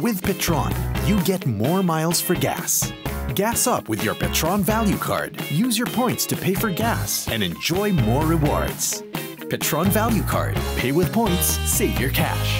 With Petron, you get more miles for gas. Gas up with your Petron Value Card. Use your points to pay for gas and enjoy more rewards. Petron Value Card. Pay with points, save your cash.